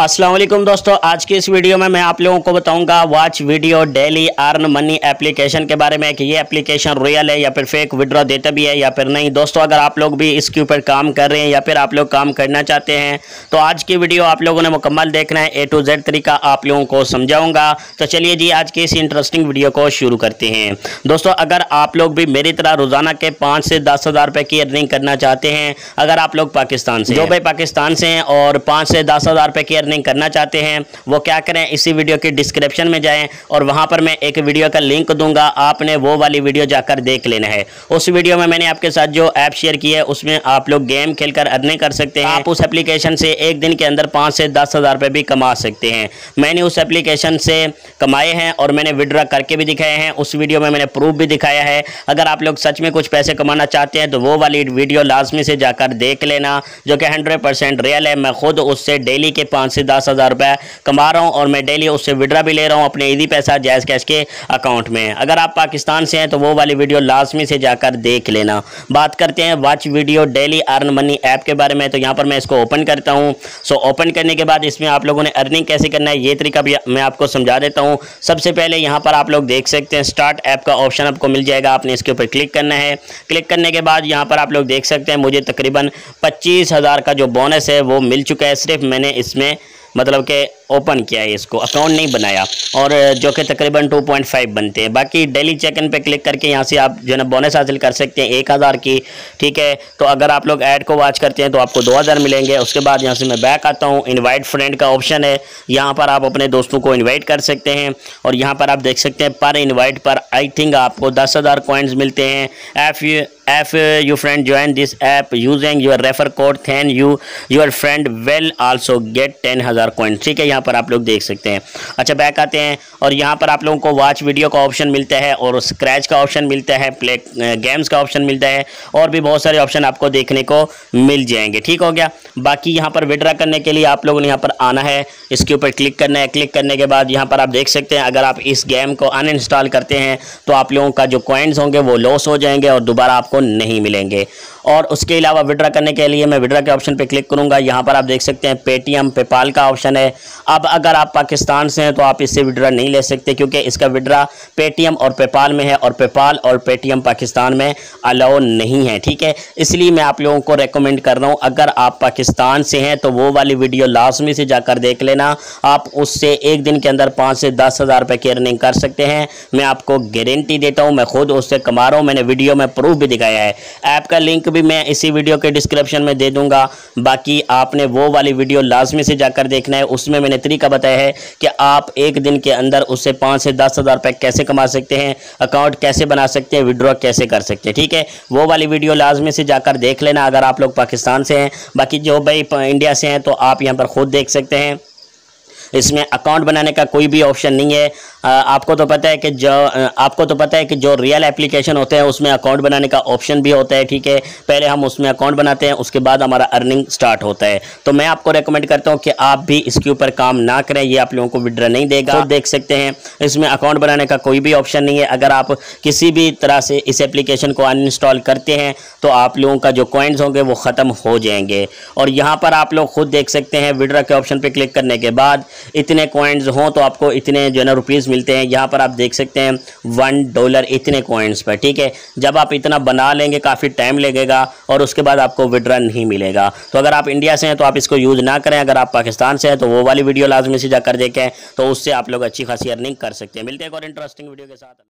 अस्सलाम वालेकुम दोस्तों आज की इस वीडियो में मैं आप लोगों को बताऊँगा watch video daily earn money application के बारे में कि ये एप्लीकेशन रियल है या फिर फेक विड्रॉ देता भी है या फिर नहीं। दोस्तों अगर आप लोग भी इसके ऊपर काम कर रहे हैं या फिर आप लोग काम करना चाहते हैं तो आज की वीडियो आप लोगों ने मुकम्मल देखना है। ए टू जेड तरीका आप लोगों को समझाऊँगा। तो चलिए जी आज की इस इंटरेस्टिंग वीडियो को शुरू करते हैं। दोस्तों अगर आप लोग भी मेरी तरह रोज़ाना के पाँच से दस हज़ार की अर्निंग करना चाहते हैं अगर आप लोग पाकिस्तान से जो भाई पाकिस्तान से हैं और पाँच से दस हज़ार की अर्निंग करना चाहते हैं। वो क्या करें? इसी वीडियो की डिस्क्रिप्शन में जाएँ और वहाँ पर मैं एक वीडियो का लिंक दूँगा। आपने वो वाली वीडियो जाकर देख लेना है। उस वीडियो में मैंने आपके साथ जो ऐप शेयर की है, उसमें आप लोग गेम खेलकर अर्निंग कर सकते हैं। आप उस एप्लीकेशन से एक दिन के अंदर पाँच से दस हज़ार भी कमा सकते हैं। मैंने उस एप्लीकेशन से कमाए हैं और मैंने विड्रा करके भी दिखाए हैं। उस वीडियो में मैंने प्रूफ भी दिखाया है। अगर आप लोग सच में कुछ पैसे कमाना चाहते हैं तो वो वाली वीडियो लाजमी से जाकर देख लेना, जो कि हंड्रेड रियल है। मैं खुद उससे डेली के पाँच से दस हज़ार रुपये कमा रहा हूँ और मैं डेली उससे विड्रा भी ले रहा हूँ अपने ईदी पैसा जायज़ कैश के अकाउंट में। अगर आप पाकिस्तान से हैं तो वो वाली वीडियो लाजमी से जाकर देख लेना। बात करते हैं watch video daily earn money app के बारे में तो यहाँ पर मैं इसको ओपन करता हूँ। सो ओपन करने के बाद इसमें आप लोगों ने अर्निंग कैसे करना है, ये तरीका भी मैं आपको समझा देता हूँ। सबसे पहले यहाँ पर आप लोग देख सकते हैं स्टार्ट ऐप का ऑप्शन आपको मिल जाएगा, आपने इसके ऊपर क्लिक करना है। क्लिक करने के बाद यहाँ पर आप लोग देख सकते हैं मुझे तकरीबन पच्चीस हज़ार का जो बोनस है वो मिल चुका है। सिर्फ़ मैंने इसमें मतलब के ओपन किया है इसको अकाउंट नहीं बनाया। और जो कि तकरीबन 2.5 बनते हैं। बाकी डेली चेक इन पे क्लिक करके यहाँ से आप जो है ना बोनस हासिल कर सकते हैं एक हज़ार की, ठीक है? तो अगर आप लोग ऐड को वॉच करते हैं तो आपको दो हज़ार मिलेंगे। उसके बाद यहाँ से मैं बैक आता हूँ। इन्वाइट फ्रेंड का ऑप्शन है। यहाँ पर आप अपने दोस्तों को इन्वाइट कर सकते हैं। और यहाँ पर आप देख सकते हैं, पर इन्वाइट पर आई थिंक आपको दस हज़ार मिलते हैं। If if you friend join this app using your refer code then you your friend will also get ten हज़ार कॉइन ठीक है, यहाँ पर आप लोग देख सकते हैं। अच्छा बैक आते हैं और यहाँ पर आप लोगों को वॉच वीडियो का ऑप्शन मिलता है और स्क्रैच का ऑप्शन मिलता है प्ले गेम्स का ऑप्शन मिलता है और भी बहुत सारे ऑप्शन आपको देखने को मिल जाएँगे। ठीक हो गया? बाकी यहाँ पर विड्रा करने के लिए आप लोगों ने यहाँ पर आना है। इसके ऊपर क्लिक करना है। क्लिक करने के बाद यहाँ पर आप देख सकते हैं, अगर आप इस गेम को अनइंस्टॉल करते हैं तो आप लोगों का जो कॉइन्स होंगे वो लॉस हो जाएँगे और दोबारा आपको नहीं मिलेंगे। और उसके अलावा विड्रा करने के लिए मैं विड्रा के ऑप्शन पे क्लिक करूँगा। यहाँ पर आप देख सकते हैं पेटीएम पेपाल का ऑप्शन है। अब अगर आप पाकिस्तान से हैं तो आप इससे विड्रा नहीं ले सकते, क्योंकि इसका विड्रा पेटीएम और पेपाल में है और पेपाल और पेटीएम पाकिस्तान में अलाउ नहीं है, ठीक है? इसलिए मैं आप लोगों को रिकमेंड कर रहा हूँ, अगर आप पाकिस्तान से हैं तो वो वाली वीडियो लाजमी से जाकर देख लेना। आप उससे एक दिन के अंदर पाँच से दस हज़ार रुपये की अर्निंग कर सकते हैं। मैं आपको गारंटी देता हूँ, मैं खुद उससे कमा रहा हूँ, मैंने वीडियो में प्रूफ भी दिखाया है। ऐप का लिंक भी मैं इसी वीडियो के डिस्क्रिप्शन में दे दूँगा। बाकी आपने वो वाली वीडियो लाजमी से जाकर देखना है। उसमें मैंने तरीका बताया है कि आप एक दिन के अंदर उससे पाँच से दस हज़ार रुपये कैसे कमा सकते हैं अकाउंट कैसे बना सकते हैं विड्रॉ कैसे कर सकते हैं, ठीक है? वो वाली वीडियो लाजमी से जाकर देख लेना अगर आप लोग पाकिस्तान से हैं। बाकी जो भाई इंडिया से हैं तो आप यहाँ पर खुद देख सकते हैं। इसमें अकाउंट बनाने का कोई भी ऑप्शन नहीं है। आपको तो पता है कि जो आपको तो पता है कि जो रियल एप्लीकेशन होते हैं, उसमें अकाउंट बनाने का ऑप्शन भी होता है, ठीक है? पहले हम उसमें अकाउंट बनाते हैं, उसके बाद हमारा अर्निंग स्टार्ट होता है। तो मैं आपको रिकमेंड करता हूँ कि आप भी इसके ऊपर काम ना करें, ये आप लोगों को विड्रा नहीं देगा। तो देख सकते हैं, इसमें अकाउंट बनाने का कोई भी ऑप्शन नहीं है। अगर आप किसी भी तरह से इस एप्लीकेशन को अनइंस्टॉल करते हैं तो आप लोगों का जो कॉइन्स होंगे, वो ख़त्म हो जाएँगे। और यहाँ पर आप लोग खुद देख सकते हैं विड्रा के ऑप्शन पर क्लिक करने के बाद, इतने कॉइन्स हों तो आपको इतने जो है ना रुपीज़ मिलते हैं। यहाँ पर आप देख सकते हैं वन डॉलर इतने कॉइन्स पर, ठीक है? जब आप इतना बना लेंगे, काफ़ी टाइम लगेगा और उसके बाद आपको विड्रा नहीं मिलेगा। तो अगर आप इंडिया से हैं तो आप इसको यूज़ ना करें। अगर आप पाकिस्तान से हैं तो वो वाली वीडियो लाजमी से जाकर देखें। तो उससे आप लोग अच्छी खासी अर्निंग कर सकते हैं। मिलते हैं और इंटरेस्टिंग वीडियो के साथ।